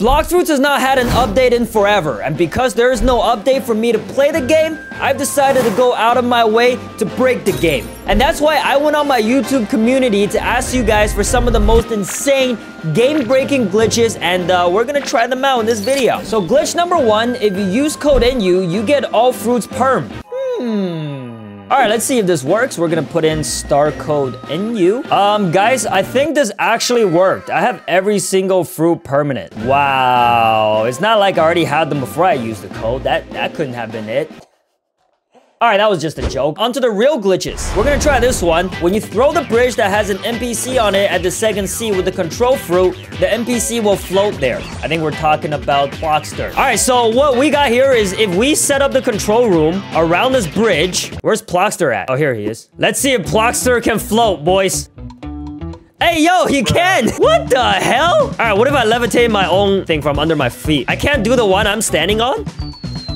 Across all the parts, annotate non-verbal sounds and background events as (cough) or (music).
Blox Fruits has not had an update in forever, and because there is no update for me to play the game, I've decided to go out of my way to break the game. And that's why I went on my YouTube community to ask you guys for some of the most insane game-breaking glitches, and uh, we're gonna try them out in this video. So glitch number one, if you use code NU, you get all fruits perm. Hmm. All right, let's see if this works. We're gonna put in star code NU. Um, guys, I think this actually worked. I have every single fruit permanent. Wow, it's not like I already had them before I used the code. That, that couldn't have been it. All right, that was just a joke. Onto the real glitches. We're gonna try this one. When you throw the bridge that has an NPC on it at the second sea with the control fruit, the NPC will float there. I think we're talking about Blockster. All right, so what we got here is if we set up the control room around this bridge, where's Plockster at? Oh, here he is. Let's see if Plockster can float, boys. Hey, yo, he can! (laughs) What the hell? All right, what if I levitate my own thing from under my feet? I can't do the one I'm standing on?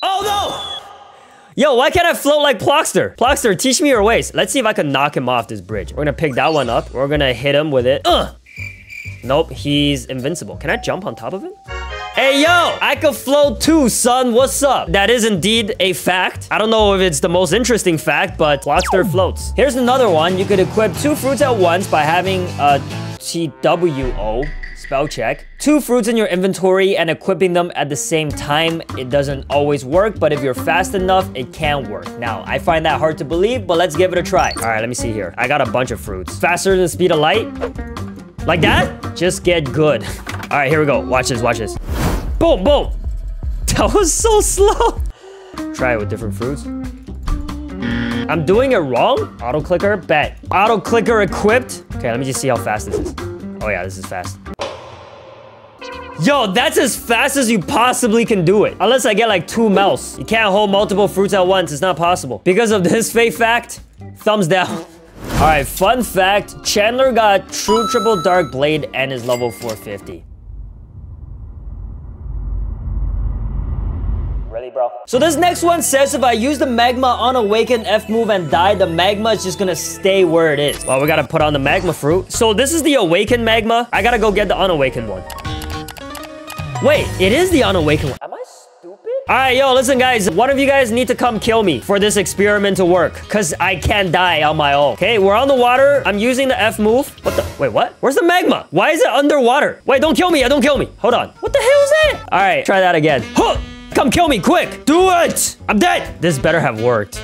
Oh, no! Yo, why can't I float like Plockster? Plockster, teach me your ways. Let's see if I can knock him off this bridge. We're gonna pick that one up. We're gonna hit him with it. Nope, he's invincible. Can I jump on top of him? Hey, yo! I can float too, son. What's up? That is indeed a fact. I don't know if it's the most interesting fact, but Plockster floats. Here's another one. You could equip two fruits at once by having a TWO spell check. Two fruits in your inventory and equipping them at the same time, it doesn't always work, but if you're fast enough, it can work. Now, I find that hard to believe, but let's give it a try. All right, let me see here. I got a bunch of fruits. Faster than the speed of light? Like that? Just get good. (laughs) All right, here we go. Watch this, watch this. Boom, boom. (laughs) That was so slow. (laughs) Try it with different fruits. I'm doing it wrong? Auto clicker, bet. Auto clicker equipped. Okay, let me just see how fast this is. Oh yeah, this is fast. Yo, that's as fast as you possibly can do it. Unless I get like two melts. You can't hold multiple fruits at once. It's not possible. Because of this fake fact, thumbs down. (laughs) All right, fun fact. Chandler got true triple dark blade and is level 450. Really, bro? So this next one says if I use the magma on awaken F move and die, the magma is just gonna stay where it is. Well, we gotta put on the magma fruit. So this is the awakened magma. I gotta go get the unawakened one. Wait, it is the unawakened one. Am I stupid? All right, yo, listen, guys. One of you guys need to come kill me for this experiment to work, because I can't die on my own. Okay, we're on the water. I'm using the F move. What the? Wait, what? Where's the magma? Why is it underwater? Wait, don't kill me. Don't kill me. Hold on. What the hell is that? All right, try that again. Huh! Come kill me, quick. Do it. I'm dead. This better have worked.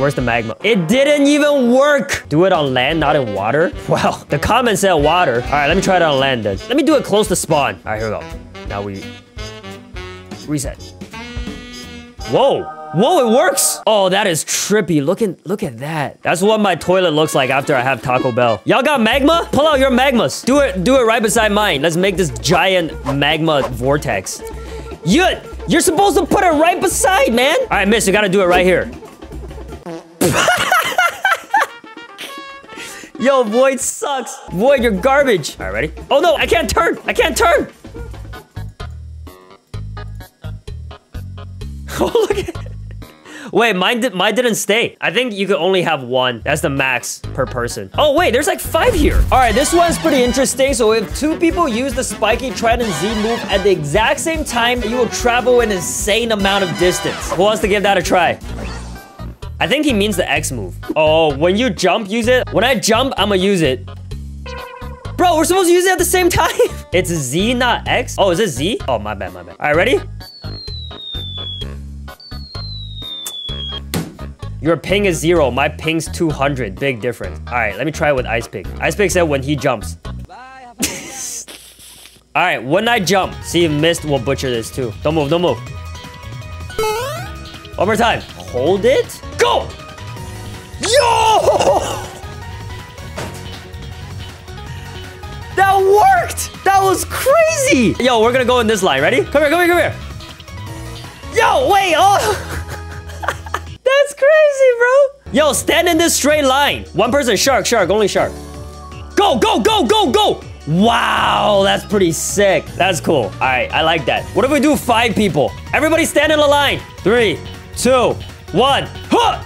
Where's the magma? It didn't even work! Do it on land, not in water? (laughs) Well, the comment said water. All right, let me try it on land then. Let me do it close to spawn. All right, here we go. Now we... Reset. Whoa! Whoa, it works! Oh, that is trippy. Look at, look at that. That's what my toilet looks like after I have Taco Bell. Y'all got magma? Pull out your magmas. Do it, do it right beside mine. Let's make this giant magma vortex. You, you're supposed to put it right beside, man. All right, miss, you gotta do it right here. Yo, Void sucks. Void, you're garbage. All right, ready? Oh no, I can't turn. I can't turn. (laughs) Oh, look at (laughs) Wait, mine, did, mine didn't stay. I think you could only have one. That's the max per person. Oh, wait, there's like five here. All right, this one's pretty interesting. So if two people use the spiky trident Z move at the exact same time, you will travel an insane amount of distance. Who wants to give that a try? I think he means the X move. Oh, when you jump, use it. When I jump, I'ma use it. Bro, we're supposed to use it at the same (laughs) time. it's Z, not X. Oh, is it Z? Oh, my bad, my bad. All right, ready? Your ping is zero. My ping's 200. Big difference. All right, let me try it with Ice Pick. Ice Pick said when he jumps. (laughs) All right, when I jump. See Mist will butcher this too. Don't move, don't move. One more time. Hold it. Go! Yo! That worked! That was crazy! Yo, we're gonna go in this line. Ready? Come here, come here, come here. Yo, wait, oh! (laughs) That's crazy, bro. Yo, stand in this straight line. One person, shark, shark, only shark. Go, go, go, go, go! Wow, that's pretty sick. That's cool. All right, I like that. What if we do five people? Everybody stand in a line. Three, two, one. Huh!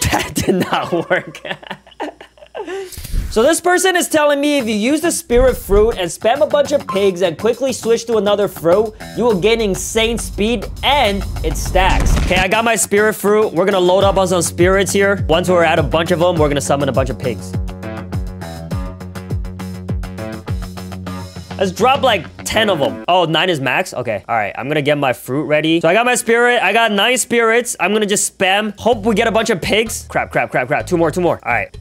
(laughs) That did not work. (laughs) So this person is telling me if you use the spirit fruit and spam a bunch of pigs and quickly switch to another fruit, you will gain insane speed and it stacks. Okay, I got my spirit fruit. We're gonna load up on some spirits here. Once we're at a bunch of them, we're gonna summon a bunch of pigs. Let's drop like 10 of them. Oh, nine is max? Okay. All right, I'm gonna get my fruit ready. So I got my spirit. I got nine spirits. I'm gonna just spam. Hope we get a bunch of pigs. Crap, crap, crap, crap. Two more, two more. All right.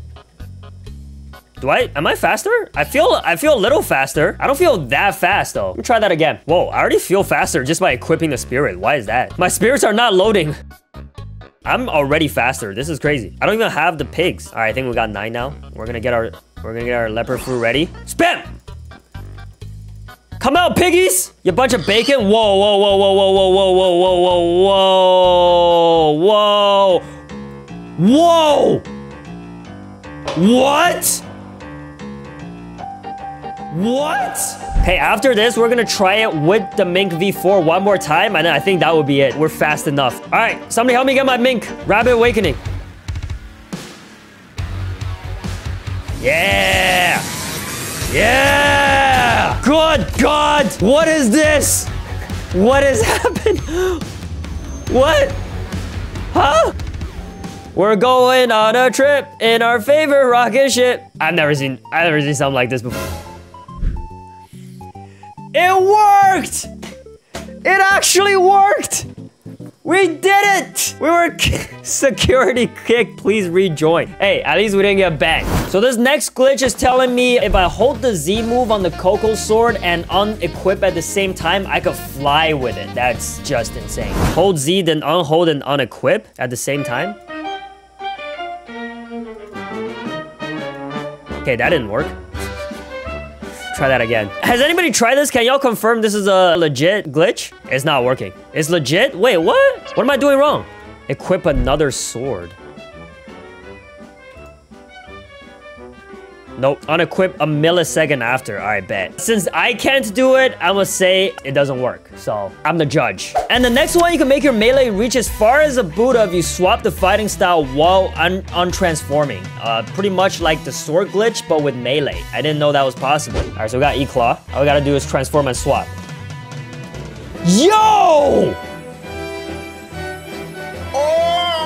Do I, am I faster? I feel, I feel a little faster. I don't feel that fast though. Let me try that again. Whoa, I already feel faster just by equipping the spirit. Why is that? My spirits are not loading. I'm already faster. This is crazy. I don't even have the pigs. All right, I think we got nine now. We're gonna get our, we're gonna get our leopard fruit ready. Spam! Come out, piggies! You bunch of bacon. Whoa, whoa, whoa, whoa, whoa, whoa, whoa, whoa, whoa, whoa, whoa, whoa! What? What? Hey, after this, we're gonna try it with the Mink V4 one more time, and I think that would be it. We're fast enough. All right, somebody help me get my Mink. Rabbit Awakening. Yeah! Yeah! Yeah! Good God! What is this? What has (laughs) happened? What? Huh? We're going on a trip in our favorite rocket ship. I've never seen I've never seen something like this before. It worked! It actually worked! We did it! We were (laughs) security kicked. Please rejoin. Hey, at least we didn't get banned. So this next glitch is telling me if I hold the Z move on the Coco sword and unequip at the same time, I could fly with it. That's just insane. Hold Z, then unhold and unequip at the same time? Okay, that didn't work try that again. Has anybody tried this? Can y'all confirm this is a legit glitch? It's not working. It's legit? Wait, what? What am I doing wrong? Equip another sword. Nope, unequip a millisecond after, I bet. Since I can't do it, I must say it doesn't work. So, I'm the judge. And the next one, you can make your melee reach as far as a Buddha if you swap the fighting style while un untransforming. Uh, pretty much like the sword glitch, but with melee. I didn't know that was possible. All right, so we got E-Claw. All we gotta do is transform and swap. Yo!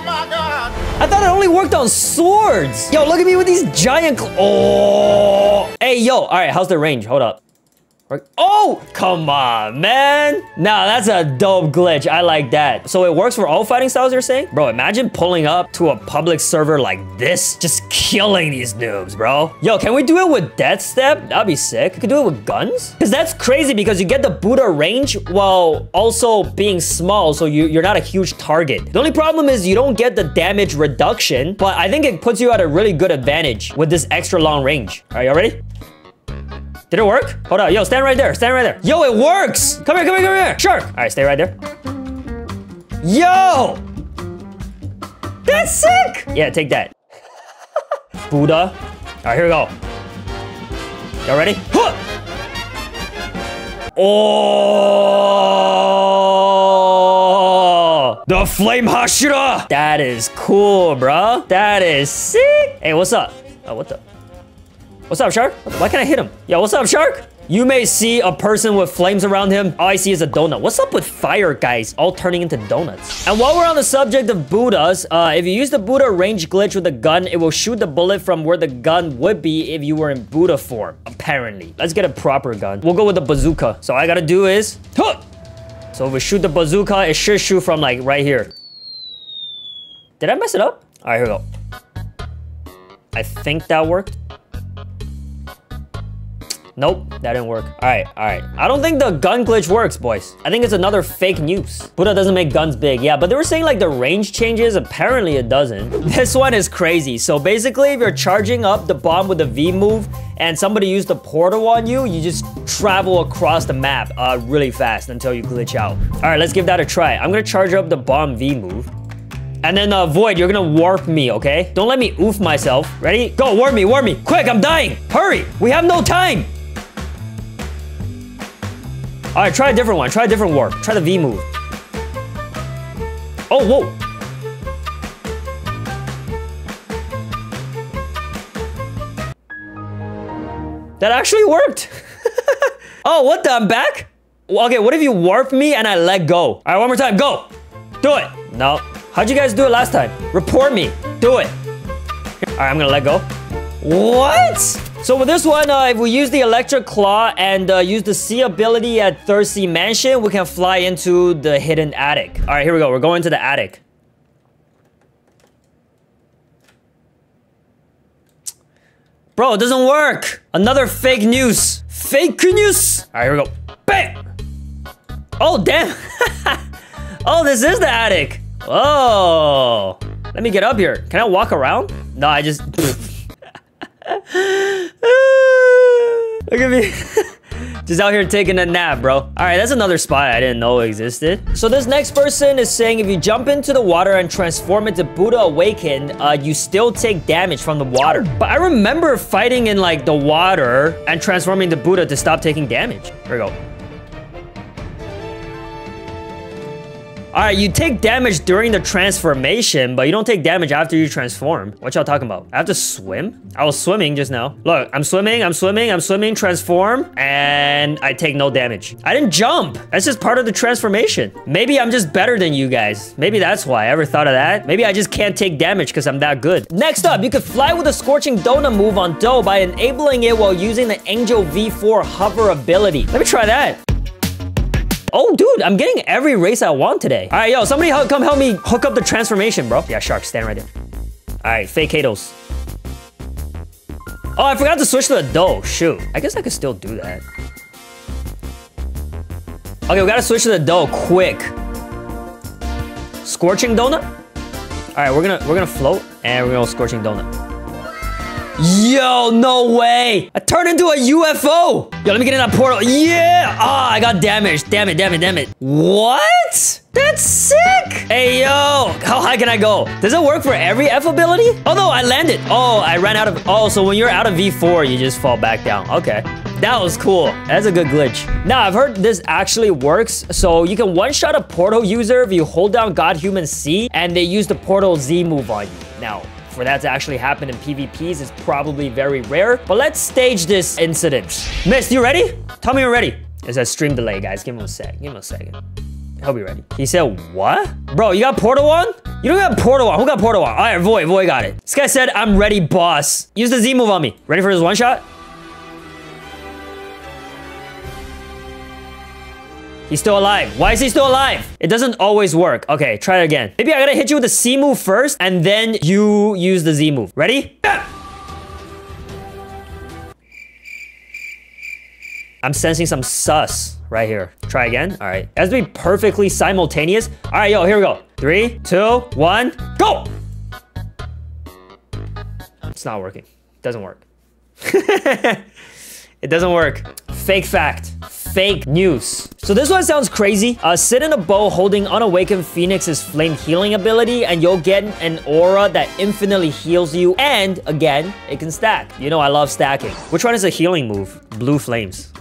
I thought it only worked on swords. Yo, look at me with these giant Oh. Hey, yo. All right, how's the range? Hold up. Oh, come on, man. Now that's a dope glitch. I like that. So it works for all fighting styles, you're saying? Bro, imagine pulling up to a public server like this, just killing these noobs, bro. Yo, can we do it with Death Step? That'd be sick. We could do it with guns? Because that's crazy because you get the Buddha range while also being small, so you, you're not a huge target. The only problem is you don't get the damage reduction, but I think it puts you at a really good advantage with this extra long range. Are you all ready? Did it work? Hold on. Yo, stand right there. Stand right there. Yo, it works. Come here, come here, come here. Shark. All right, stay right there. Yo! That's sick! Yeah, take that. (laughs) Buddha. All right, here we go. Y'all ready? Huh! Oh! The Flame Hashira! That is cool, bro. That is sick. Hey, what's up? Oh, what the? What's up, Shark? Why can't I hit him? Yo, what's up, Shark? You may see a person with flames around him. All I see is a donut. What's up with fire guys all turning into donuts? And while we're on the subject of Buddhas, uh, if you use the Buddha range glitch with a gun, it will shoot the bullet from where the gun would be if you were in Buddha form, apparently. Let's get a proper gun. We'll go with the bazooka. So all I gotta do is... Huh! So if we shoot the bazooka, it should shoot from like right here. Did I mess it up? All right, here we go. I think that worked. Nope, that didn't work. All right, all right. I don't think the gun glitch works, boys. I think it's another fake news. Buddha doesn't make guns big. Yeah, but they were saying like the range changes. Apparently it doesn't. (laughs) This one is crazy. So basically, if you're charging up the bomb with a V move and somebody used the portal on you, you just travel across the map uh, really fast until you glitch out. All right, let's give that a try. I'm gonna charge up the bomb V move. And then, uh, Void, you're gonna warp me, okay? Don't let me oof myself. Ready? Go, warp me, warp me. Quick, I'm dying. Hurry, we have no time. All right, try a different one. Try a different warp. Try the V move. Oh, whoa. That actually worked. (laughs) oh, what the? I'm back? Okay, what if you warp me and I let go? All right, one more time. Go. Do it. No. How'd you guys do it last time? Report me. Do it. All right, I'm gonna let go. What? So with this one, uh, if we use the Electric Claw and uh, use the C ability at Thirsty Mansion, we can fly into the hidden attic. All right, here we go. We're going to the attic. Bro, it doesn't work. Another fake news. Fake news. All right, here we go. Bam. Oh, damn. (laughs) oh, this is the attic. Oh. Let me get up here. Can I walk around? No, I just... Look at me. (laughs) Just out here taking a nap, bro. All right, that's another spot I didn't know existed. So this next person is saying if you jump into the water and transform into Buddha Awaken, uh, you still take damage from the water. But I remember fighting in like the water and transforming the Buddha to stop taking damage. Here we go. All right, you take damage during the transformation, but you don't take damage after you transform. What y'all talking about? I have to swim? I was swimming just now. Look, I'm swimming, I'm swimming, I'm swimming, transform, and I take no damage. I didn't jump. That's just part of the transformation. Maybe I'm just better than you guys. Maybe that's why. I ever thought of that? Maybe I just can't take damage because I'm that good. Next up, you could fly with a Scorching Donut move on Dough by enabling it while using the Angel V4 hover ability. Let me try that. Oh, dude, I'm getting every race I want today. All right, yo, somebody help, come help me hook up the transformation, bro. Yeah, Shark, stand right there. All right, fake Katos. Oh, I forgot to switch to the dough. Shoot. I guess I could still do that. Okay, we gotta switch to the dough quick. Scorching donut? All right, we're gonna we're gonna float and we're gonna scorching donut. Yo, no way. I turned into a UFO. Yo, let me get in that portal. Yeah. Ah, oh, I got damaged. Damn it, damn it, damn it. What? That's sick. Hey, yo. How high can I go? Does it work for every F ability? Oh, no, I landed. Oh, I ran out of... Oh, so when you're out of V4, you just fall back down. Okay. That was cool. That's a good glitch. Now, I've heard this actually works. So you can one-shot a Portal user if you hold down God Human C and they use the Portal Z move on you. Now, for that to actually happen in PvPs is probably very rare. But let's stage this incident. Mist, you ready? Tell me you're ready. It's a stream delay, guys. Give him a sec. Give him a second. He'll be ready. He said, what? Bro, you got Portal on? You don't got Portal on. Who got Portal on? All right, Void. Void got it. This guy said, I'm ready, boss. Use the Z move on me. Ready for this one shot? He's still alive. Why is he still alive? It doesn't always work. Okay, try it again. Maybe I gotta hit you with the C move first, and then you use the Z move. Ready? I'm sensing some sus right here. Try again. All right. It has to be perfectly simultaneous. All right, yo, here we go. Three, two, one, go! It's not working. It doesn't work. (laughs) it doesn't work. Fake fact fake news. So this one sounds crazy. Uh, sit in a bow holding Unawakened Phoenix's Flame Healing ability and you'll get an aura that infinitely heals you. And again, it can stack. You know I love stacking. Which one is a healing move? Blue Flames.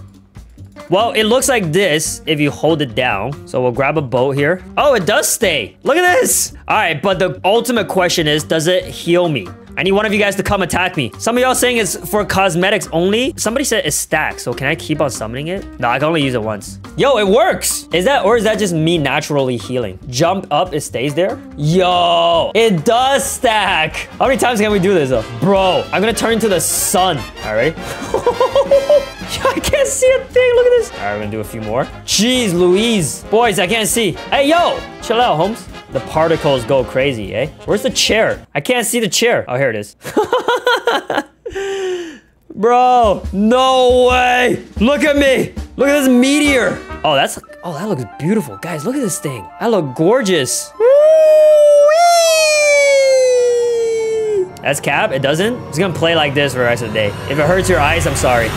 Well, it looks like this if you hold it down. So we'll grab a boat here. Oh, it does stay. Look at this. All right, but the ultimate question is, does it heal me? I need one of you guys to come attack me. Some of y'all saying it's for cosmetics only. Somebody said it's stacked, so can I keep on summoning it? No, I can only use it once. Yo, it works! Is that, or is that just me naturally healing? Jump up, it stays there? Yo, it does stack! How many times can we do this though? Bro, I'm gonna turn into the sun. All right. (laughs) I can't see a thing. Look at this. All right, we're gonna do a few more. Jeez Louise. Boys, I can't see. Hey, yo, chill out, Holmes. The particles go crazy, eh? Where's the chair? I can't see the chair. Oh, here it is. (laughs) Bro, no way. Look at me. Look at this meteor. Oh, that's, oh, that looks beautiful. Guys, look at this thing. I look gorgeous. That's cap, it doesn't? It's gonna play like this for the rest of the day. If it hurts your eyes, I'm sorry.